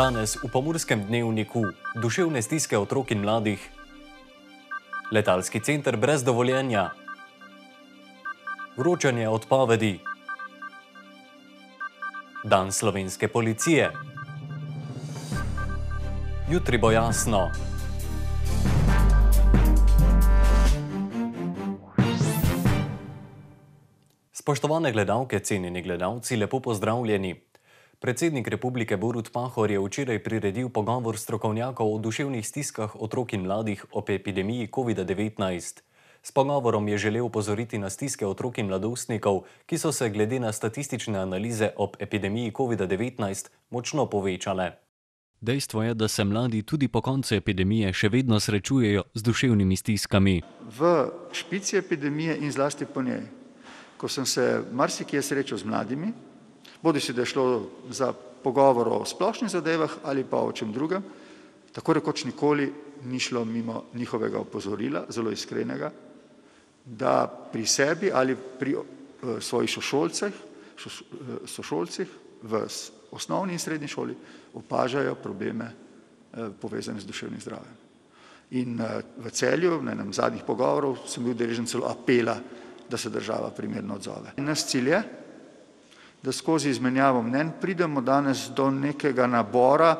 Danes v pomorskem dnevniku duševne stiske otrok in mladih, letalski center brez dovoljenja, vročanje odpovedi, dan slovenske policije. Jutri bo jasno. Spoštovane gledalke, cenjeni gledalci, lepo pozdravljeni. Predsednik republike Borut Pahor je včeraj priredil pogovor strokovnjakov o duševnih stiskah otrok in mladih ob epidemiji COVID-19. S pogovorom je želel upozoriti na stiske otrok in mladostnikov, ki so se glede na statistične analize ob epidemiji COVID-19 močno povečale. Dejstvo je, da se mladi tudi po koncu epidemije še vedno srečujejo z duševnimi stiskami. V špici epidemije in zlasti po njej, ko sem se marsikje srečal z mladimi, bodi si da je šlo za pogovor o splošnih zadevah ali pa o čem drugem, tako rekoč nikoli ni šlo mimo njihovega opozorila, zelo iskrenega, da pri sebi ali pri uh, svojih sošolcih, uh, sošolcih v osnovni in srednji šoli opažajo probleme uh, povezane z duševnim zdravjem. In v celju, na enem zadnjih pogovorov, sem bil deležen celo apela, da se država primerno odzove. In naš cilj je, da skozi izmenjavo mnen pridemo danes do nekega nabora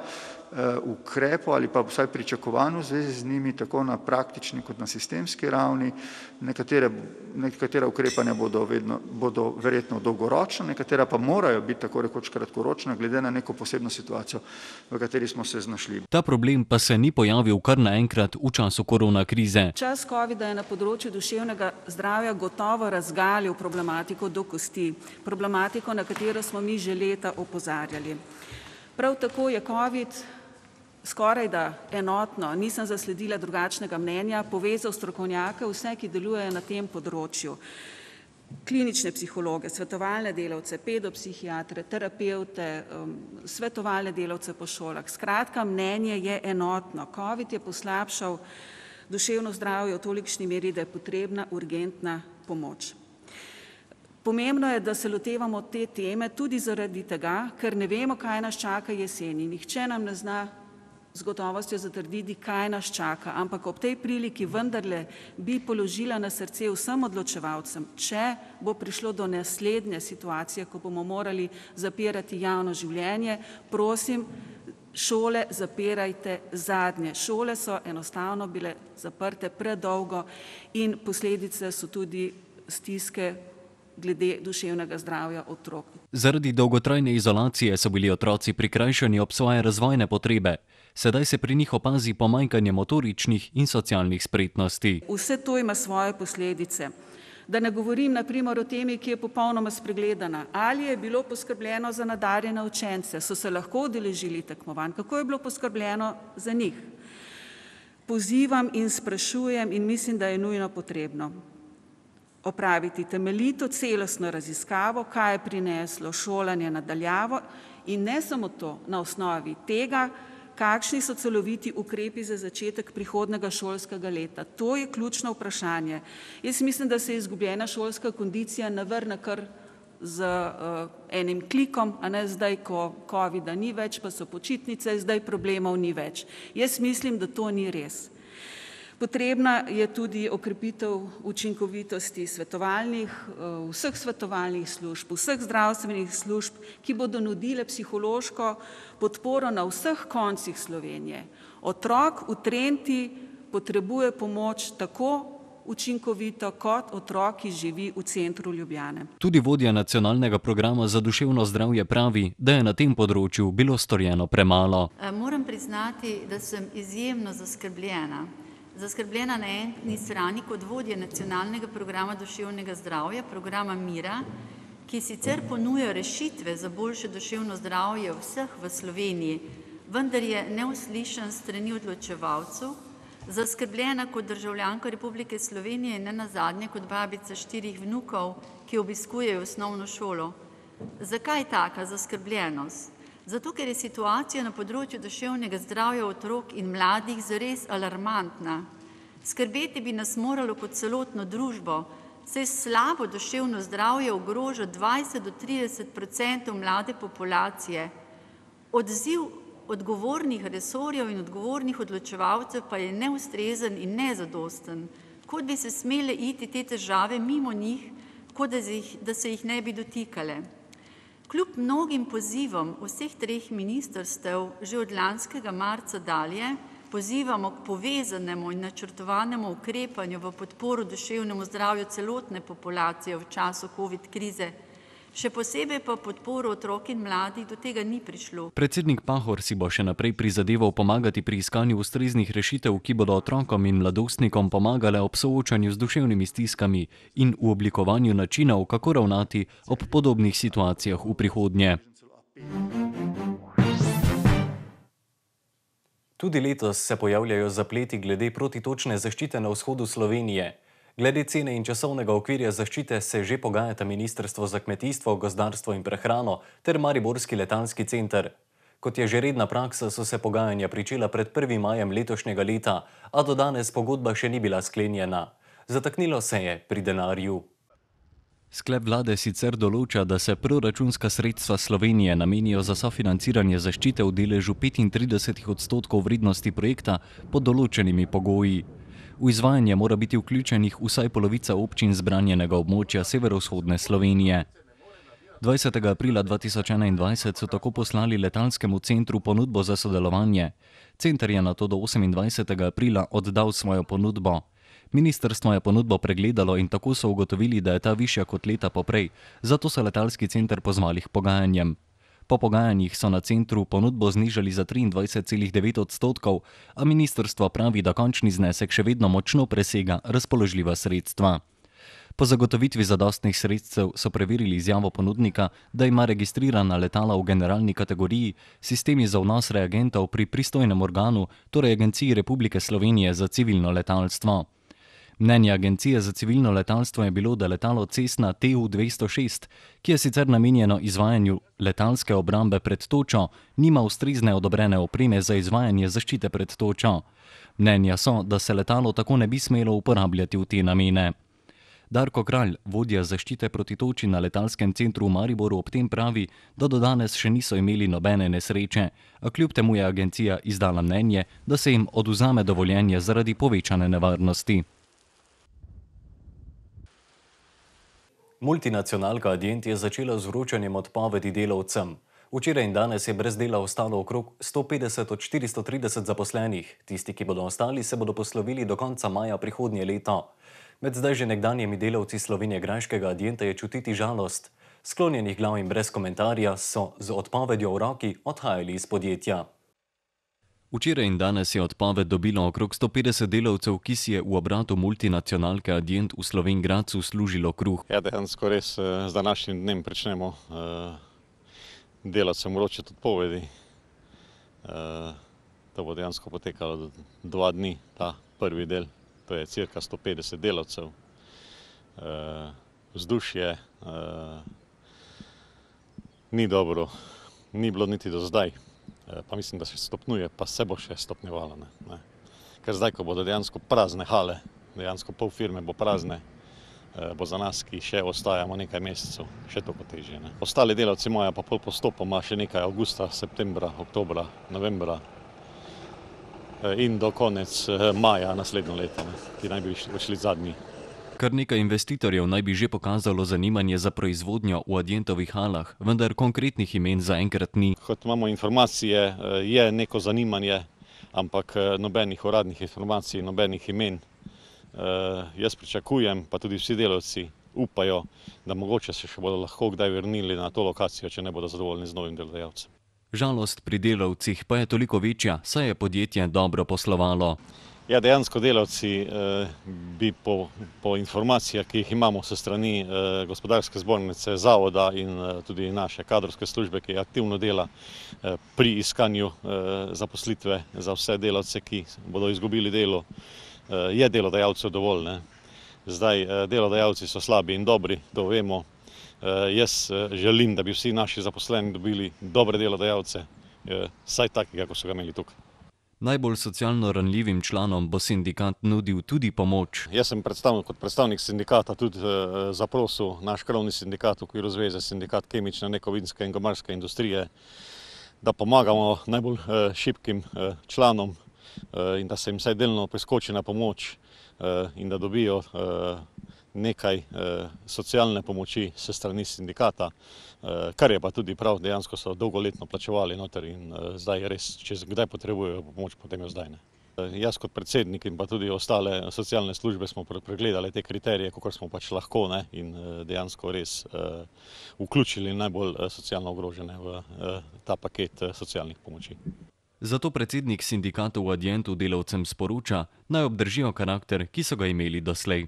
ukrepov ali pa vsaj pričakovanj v zvezi z njimi tako na praktični kot na sistemski ravni. Nekatere, nekatera ukrepanja bodo, vedno, bodo verjetno dolgoročna, nekatera pa morajo biti tako rekoč kratkoročna, glede na neko posebno situacijo, v kateri smo se znašli. Ta problem pa se ni pojavil kar naenkrat v času korona krize. Čas COVID-a je na področju duševnega zdravja gotovo razgalil problematiko do kosti, problematiko, na katero smo mi že leta opozarjali. Prav tako je COVID skoraj da enotno, nisem zasledila drugačnega mnenja, povezal strokovnjake, vse, ki delujejo na tem področju, klinične psihologe, svetovalne delavce, pedopsihiatre, terapevte, um, svetovalne delavce po šolah. Skratka, mnenje je enotno. COVID je poslabšal duševno zdravje v tolikšni meri, da je potrebna urgentna pomoč. Pomembno je, da se lotevamo te teme tudi zaradi tega, ker ne vemo, kaj nas čaka jeseni. Nihče nam ne zna z gotovostjo zatrditi, kaj nas čaka, ampak ob tej priliki vendarle bi položila na srce vsem odločevalcem, če bo prišlo do naslednje situacije, ko bomo morali zapirati javno življenje, prosim, šole zapirajte zadnje. Šole so enostavno bile zaprte predolgo in posledice so tudi stiske glede duševnega zdravja otrok. Zaradi dolgotrajne izolacije so bili otroci prikrajšani ob svoje razvojne potrebe. Sedaj se pri njih opazi pomanjkanje motoričnih in socialnih spretnosti. Vse to ima svoje posledice. Da ne govorim naprimer o temi, ki je popolnoma spregledana. Ali je bilo poskrbljeno za nadarjene učence, so se lahko odeležili tekmovanj, kako je bilo poskrbljeno za njih. Pozivam in sprašujem in mislim, da je nujno potrebno opraviti temeljito celostno raziskavo, kaj je prineslo šolanje nadaljavo in ne samo to, na osnovi tega, kakšni so celoviti ukrepi za začetek prihodnega šolskega leta. To je ključno vprašanje. Jaz mislim, da se je izgubljena šolska kondicija navrne kar z uh, enim klikom, a ne zdaj, ko COVID-a ni več, pa so počitnice, zdaj problemov ni več. Jaz mislim, da to ni res. Potrebna je tudi okrepitev učinkovitosti svetovalnih, eh, vseh svetovalnih služb, vseh zdravstvenih služb, ki bodo nudile psihološko podporo na vseh koncih Slovenije. Otrok v Trenti potrebuje pomoč tako učinkovito kot otrok, ki živi v centru Ljubljane. Tudi vodja nacionalnega programa za duševno zdravje pravi, da je na tem področju bilo storjeno premalo. Eh, moram priznati, da sem izjemno zaskrbljena zaskrbljena na eni strani kot vodje nacionalnega programa duševnega zdravja, programa Mira, ki sicer ponuja rešitve za boljše duševno zdravje vseh v Sloveniji, vendar je neuslišan strani odločevalcev, zaskrbljena kot državljanka Republike Slovenije in ne nazadnje kot babica štirih vnukov, ki obiskujejo osnovno šolo. Zakaj taka zaskrbljenost? Zato, ker je situacija na področju duševnega zdravja otrok in mladih zares alarmantna. Skrbeti bi nas moralo kot celotno družbo, saj slabo duševno zdravje ogroža 20 do 30 odstotkov mlade populacije. Odziv odgovornih resorjev in odgovornih odločevalcev pa je neustrezen in nezadosten, kot bi se smele iti te težave mimo njih, kot da, zih, da se jih ne bi dotikale. Kljub mnogim pozivom vseh treh ministrstev že od lanskega marca dalje, pozivamo k povezanemu in načrtovanemu ukrepanju v podporu duševnemu zdravju celotne populacije v času COVID krize. Še posebej pa podporo otrok in mladih do tega ni prišlo. Predsednik Pahor si bo še naprej prizadeval pomagati pri iskanju ustreznih rešitev, ki bodo otrokom in mladostnikom pomagale ob soočanju z duševnimi stiskami in v oblikovanju načinov, kako ravnati ob podobnih situacijah v prihodnje. Tudi letos se pojavljajo zapleti glede protitočne zaščite na vzhodu Slovenije. Glede cene in časovnega okvirja zaščite se že pogajata Ministrstvo za kmetijstvo, gozdarstvo in prehrano ter Mariborski letalski center. Kot je že redna praksa, so se pogajanja pričela pred 1. majem letošnjega leta, a do danes pogodba še ni bila sklenjena. Zataknilo se je pri denarju. Sklep vlade sicer določa, da se proračunska sredstva Slovenije namenijo za sofinanciranje zaščite v deležu 35 odstotkov vrednosti projekta pod določenimi pogoji. V izvajanje mora biti vključenih vsaj polovica občin zbranjenega območja severovzhodne Slovenije. 20. aprila 2021 so tako poslali letalskemu centru ponudbo za sodelovanje. Center je na to do 28. aprila oddal svojo ponudbo. Ministrstvo je ponudbo pregledalo in tako so ugotovili, da je ta višja kot leta poprej, zato so letalski center pozvali k pogajanjem. Po pogajanjih so na centru ponudbo znižali za 23,9 odstotkov, a ministrstvo pravi, da končni znesek še vedno močno presega razpoložljiva sredstva. Po zagotovitvi zadostnih sredstev so preverili izjavo ponudnika, da ima registrirana letala v generalni kategoriji, sistemi za vnos reagentov pri pristojnem organu, torej Agenciji Republike Slovenije za civilno letalstvo. Mnenje Agencije za civilno letalstvo je bilo, da letalo Cessna TU-206, ki je sicer namenjeno izvajanju letalske obrambe pred točo, nima ustrezne odobrene opreme za izvajanje zaščite pred točo. Mnenja so, da se letalo tako ne bi smelo uporabljati v te namene. Darko Kralj, vodja zaščite proti toči na letalskem centru v Mariboru, ob tem pravi, da do danes še niso imeli nobene nesreče, a kljub temu je agencija izdala mnenje, da se jim oduzame dovoljenje zaradi povečane nevarnosti. Multinacionalka Adient je začela z vročanjem odpovedi delavcem. Včeraj in danes je brez dela ostalo okrog 150 od 430 zaposlenih. Tisti, ki bodo ostali, se bodo poslovili do konca maja prihodnje leto. Med zdaj že nekdanjimi delavci Slovenije Graškega Adienta je čutiti žalost. Sklonjenih glav in brez komentarja so z odpovedjo v roki odhajali iz podjetja. Včeraj in danes je odpoved dobilo okrog 150 delavcev, ki si je v obratu multinacionalke Adient v Slovengracu služilo kruh. Ja, dejansko res z današnjim dnem pričnemo uh, delavcem vročiti odpovedi. Uh, to bo dejansko potekalo dva dni, ta prvi del, to je cirka 150 delavcev. Uh, vzdušje uh, ni dobro, ni bilo niti do zdaj. Eh, pa mislim, da se stopnjuje, pa se bo še stopnjevalo. Ne, ne. Ker zdaj, ko bodo dejansko prazne hale, dejansko pol firme bo prazne, eh, bo za nas, ki še ostajamo nekaj mesecev, še toliko težje. Ne. Ostali delavci imajo pa pol postopoma še nekaj avgusta, septembra, oktobra, novembra eh, in do konec maja naslednjo leto, ne, ki naj bi šli zadnji. Kar nekaj investitorjev naj bi že pokazalo zanimanje za proizvodnjo v adjentovih halah, vendar konkretnih imen zaenkrat ni. Kot imamo informacije, eh, je neko zanimanje, ampak eh, nobenih uradnih informacij, nobenih imen. Eh, jaz pričakujem, pa tudi vsi delavci upajo, da mogoče se še bodo lahko kdaj vrnili na to lokacijo, če ne bodo zadovoljni z novim delodajalcem. Žalost pri delavcih pa je toliko večja, saj je podjetje dobro poslovalo. Ja, dejansko delavci eh, bi po, po informacijah, ki jih imamo se strani eh, gospodarske zbornice, zavoda in eh, tudi naše kadrovske službe, ki aktivno dela eh, pri iskanju eh, zaposlitve za vse delavce, ki bodo izgubili delo, eh, je delodajalcev dovolj. Ne? Zdaj, eh, delodajalci so slabi in dobri, to vemo. Eh, jaz eh, želim, da bi vsi naši zaposleni dobili dobre delodajalce, eh, saj takega, kot so ga imeli tukaj. Najbolj socialno ranljivim članom bo sindikat nudil tudi pomoč. Jaz sem predstavnik, kot predstavnik sindikata tudi eh, zaprosil naš krovni sindikat v okviru Zveze sindikat kemične, nekovinske in gomarske industrije, da pomagamo najbolj šibkim članom in da se jim vsaj delno preskoči na pomoč in da dobijo nekaj socialne pomoči se strani sindikata, kar je pa tudi prav, dejansko so dolgoletno plačevali noter in zdaj res, če kdaj potrebujejo pomoč, potem jo zdaj ne. Jaz kot predsednik in pa tudi ostale socialne službe smo pregledali te kriterije, kako smo pač lahko ne, in dejansko res uh, vključili najbolj socialno ogrožene v uh, ta paket socialnih pomoči. Zato predsednik sindikatov v adjentu delavcem sporoča, naj obdržijo karakter, ki so ga imeli doslej.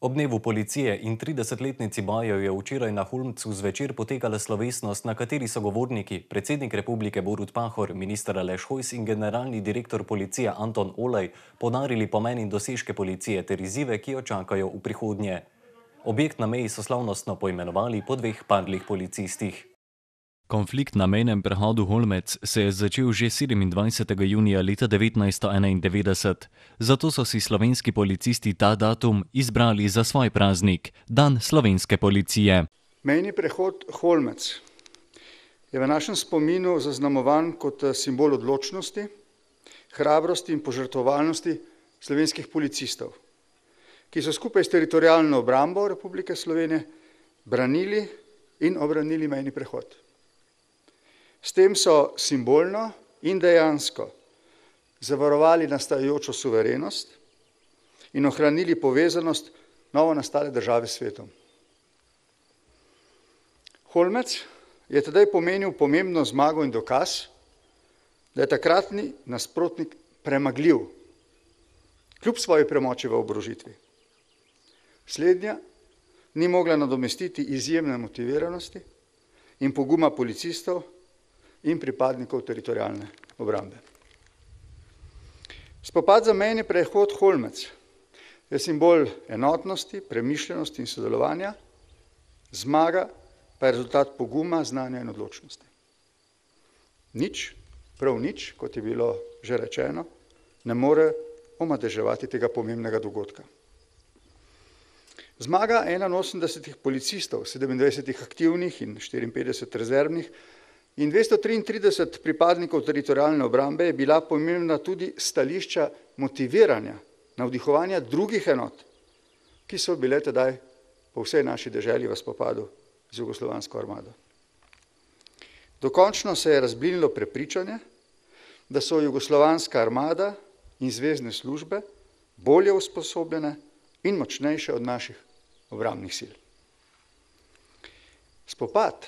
Ob dnevu policije in 30-letnici bojev je včeraj na Hulmcu zvečer potekala slovesnost, na kateri so govorniki predsednik republike Borut Pahor, minister Aleš Hojs in generalni direktor policije Anton Olaj podarili pomen in dosežke policije ter izzive, ki jo čakajo v prihodnje. Objekt na meji so slavnostno poimenovali po dveh padlih policistih. Konflikt na mejnem prehodu Holmec se je začel že 27. junija leta 1991, zato so si slovenski policisti ta datum izbrali za svoj praznik, Dan slovenske policije. Mejni prehod Holmec je v našem spominu zaznamovan kot simbol odločnosti, hrabrosti in požrtovalnosti slovenskih policistov, ki so skupaj s teritorijalno obrambo Republike Slovenije branili in obranili mejni prehod. S tem so simbolno in dejansko zavarovali nastajajočo suverenost in ohranili povezanost novo nastale države s svetom. Holmec je tedaj pomenil pomembno zmago in dokaz, da je takratni nasprotnik premagljiv, kljub svoji premoči v obrožitvi. Slednja ni mogla nadomestiti izjemne motiviranosti in poguma policistov, in pripadnikov teritorijalne obrambe. Spopad za mejni prehod Holmec je simbol enotnosti, premišljenosti in sodelovanja, zmaga pa je rezultat poguma, znanja in odločnosti. Nič, prav nič, kot je bilo že rečeno, ne more omadeževati tega pomembnega dogodka. Zmaga 81 policistov, 27 aktivnih in 54 rezervnih, in 233 pripadnikov teritorijalne obrambe je bila pomembna tudi stališča motiviranja, navdihovanja drugih enot, ki so bile tedaj po vsej naši deželi v spopadu z jugoslovansko armado. Dokončno se je razblinilo prepričanje, da so jugoslovanska armada in zvezdne službe bolje usposobljene in močnejše od naših obrambnih sil. Spopad,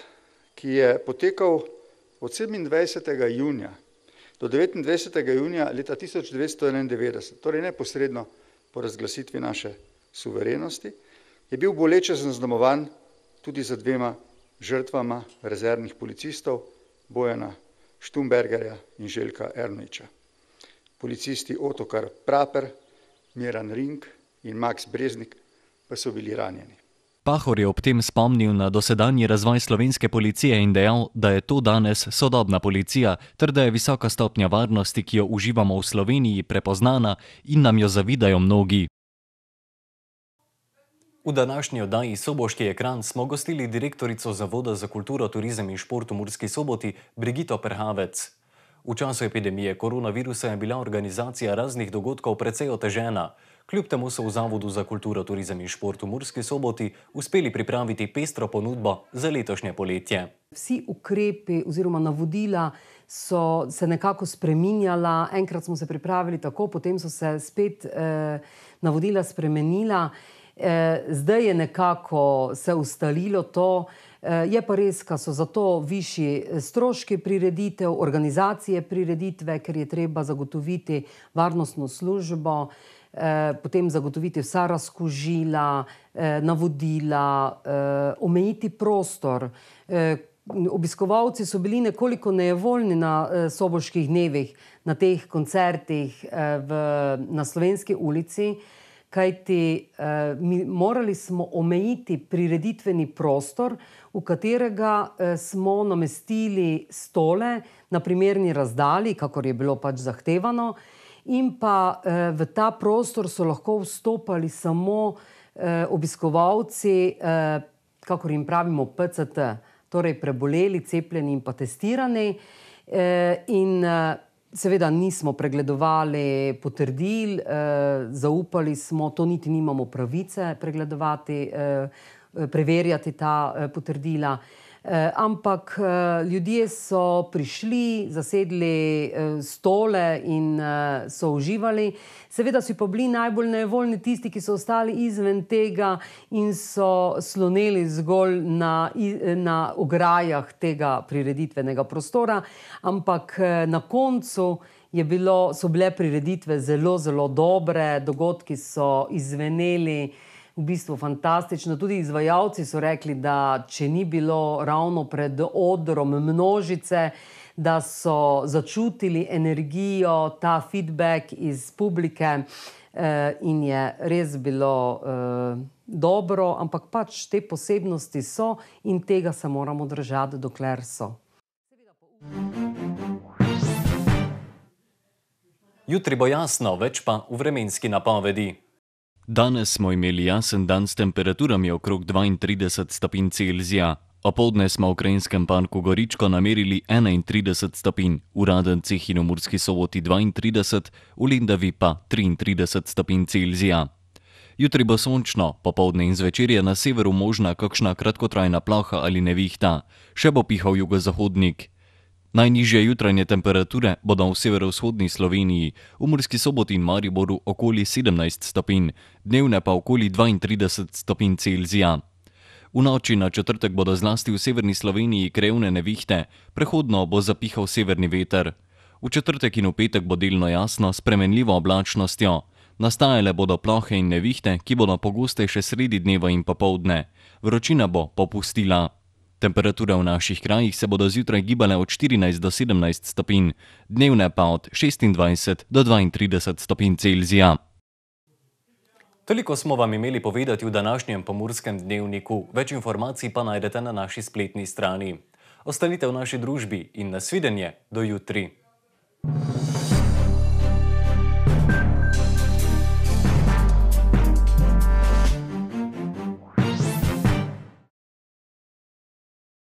ki je potekal od 27. junija do 29. junija leta 1991, torej neposredno po razglasitvi naše suverenosti, je bil boleče zaznamovan tudi za dvema žrtvama rezervnih policistov Bojana Štumbergerja in Željka Ernoviča. Policisti Otokar Praper, Miran Ring in Max Breznik pa so bili ranjeni. Pahor je ob tem spomnil na dosedanji razvoj slovenske policije in dejal, da je to danes sodobna policija, ter da je visoka stopnja varnosti, ki jo uživamo v Sloveniji, prepoznana in nam jo zavidajo mnogi. V današnji oddaji Soboški ekran smo gostili direktorico Zavoda za kulturo, turizem in šport v Murski soboti Brigito Perhavec. V času epidemije koronavirusa je bila organizacija raznih dogodkov precej otežena. Kljub temu so v Zavodu za kulturo, turizem in šport v Murski soboti uspeli pripraviti pestro ponudbo za letošnje poletje. Vsi ukrepi oziroma navodila so se nekako spreminjala. Enkrat smo se pripravili tako, potem so se spet eh, navodila spremenila. Eh, zdaj je nekako se ustalilo to. Eh, je pa res, da so zato višji stroški prireditev, organizacije prireditve, ker je treba zagotoviti varnostno službo. Eh, potem zagotoviti vsa razkožila, eh, navodila, eh, omejiti prostor. Obiskovalci so bili nekoliko nevoljni na soboških dnevih, na teh koncertih v, na slovenski ulici, kajti mi, morali smo omejiti prireditveni prostor, v katerega smo namestili stole na primerni razdalji, kakor je bilo pač zahtevano in pa eh, v ta prostor so lahko vstopali samo eh, obiskovalci, eh, kako jim pravimo, PCT, torej preboleli, cepljeni in pa testirani. In seveda nismo pregledovali potrdil, zaupali smo, to niti nimamo pravice pregledovati, preverjati ta potrdila. Eh, ampak eh, ljudje so prišli, zasedli eh, stole in so uživali. Seveda so pa bili najbolj nevoljni tisti, ki so ostali izven tega in so slonili zgolj na, na ograjah tega prireditvenega prostora. Ampak na koncu bilo, so bile prireditve zelo, zelo dobre, dogodki so izveneli v bistvu fantastično. Tudi izvajalci so rekli, da če ni bilo ravno pred odrom množice, da so začutili energijo, ta feedback iz publike eh, in je res bilo eh, dobro, ampak pač te posebnosti so in tega se moramo držati, dokler so. Jutri bo jasno, več pa v vremenski napovedi. Danes smo imeli jasen dan s temperaturami okrog 32 stopinj Celzija. Opoldne smo v ukrajinskem parku Goričko namerili 31 stopinj, v Radencih in v Murski soboti 32, v Lindavi pa 33 stopinj Celzija. Jutri bo sončno, popoldne in zvečer je na severu možna kakšna kratkotrajna plaha ali nevihta, še bo pihal jugozahodnik. Najnižje jutranje temperature bodo v severovzhodni Sloveniji, v Murski soboti in Mariboru okoli 17 stopinj, dnevne pa okoli 32 stopinj Celzija. V noči na četrtek bodo zlasti v severni Sloveniji krevne nevihte, prehodno bo zapihal severni veter. V četrtek in v petek bo delno jasno s premenljivo oblačnostjo. Nastajale bodo plohe in nevihte, ki bodo pogostejše sredi dneva in popovdne. Vročina bo popustila. Temperature v naših krajih se bodo zjutraj gibale od 14 do 17 stopinj, dnevne pa od 26 do 32 stopinj Celzija. Toliko smo vam imeli povedati v današnjem pomorskem dnevniku, več informacij pa najdete na naši spletni strani. Ostanite v naši družbi in nasvidenje do jutri. thank you